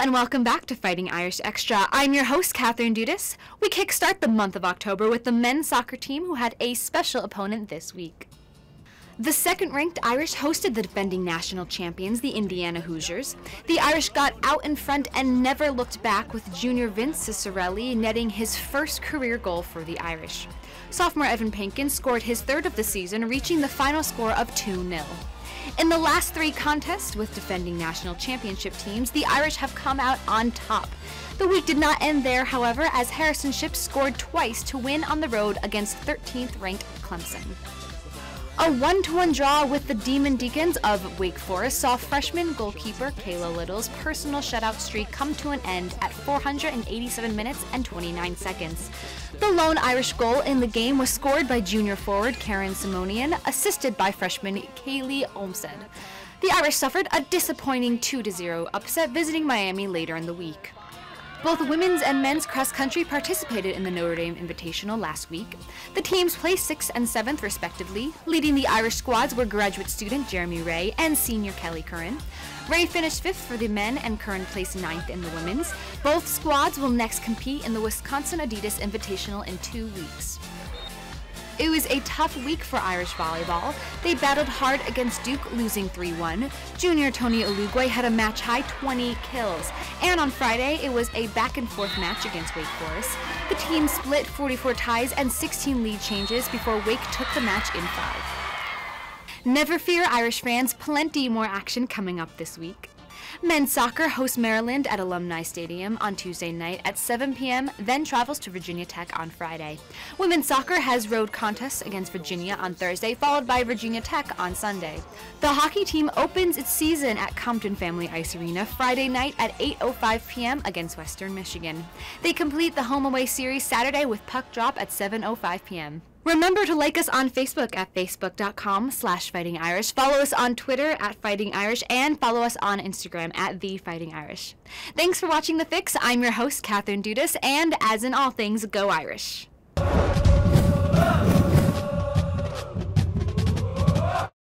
and welcome back to Fighting Irish Extra. I'm your host, Catherine Dudis. We kickstart the month of October with the men's soccer team who had a special opponent this week. The second ranked Irish hosted the defending national champions, the Indiana Hoosiers. The Irish got out in front and never looked back, with junior Vince Cicciarelli netting his first career goal for the Irish. Sophomore Evan Panken scored his third of the season, reaching the final score of 2 0. In the last three contests with defending national championship teams, the Irish have come out on top. The week did not end there, however, as Harrison Shipp scored twice to win on the road against 13th ranked Clemson. A one-to-one draw with the Demon Deacons of Wake Forest saw freshman goalkeeper Kaela Little's personal shutout streak come to an end at 487 minutes and 29 seconds. The lone Irish goal in the game was scored by junior forward Karin Simonian, assisted by freshman Kaleigh Olmsted. The Irish suffered a disappointing 2-0 upset visiting Miami later in the week. Both women's and men's cross country participated in the Notre Dame Invitational last week. The teams placed 6th and 7th respectively. Leading the Irish squads were graduate student Jeremy Rae and senior Kelly Curran. Rae finished 5th for the men and Curran placed ninth in the women's. Both squads will next compete in the Wisconsin Adidas Invitational in two weeks. It was a tough week for Irish volleyball. They battled hard against Duke, losing 3 1. Junior Toni Alugbue had a match high 20 kills. And on Friday, it was a back and forth match against Wake Forest. The team split 44 ties and 16 lead changes before Wake took the match in five. Never fear, Irish fans, plenty more action coming up this week. Men's soccer hosts Maryland at Alumni Stadium on Tuesday night at 7 p.m., then travels to Virginia Tech on Friday. Women's soccer has road contests against Virginia on Thursday, followed by Virginia Tech on Sunday. The hockey team opens its season at Compton Family Ice Arena Friday night at 8.05 p.m. against Western Michigan. They complete the home away series Saturday with puck drop at 7.05 p.m. Remember to like us on Facebook at facebook.com slash fightingirish. Follow us on Twitter at Fighting Irish and follow us on Instagram at The Fighting Irish. Thanks for watching The Fix. I'm your host, Catherine Dudis, and as in all things, go Irish.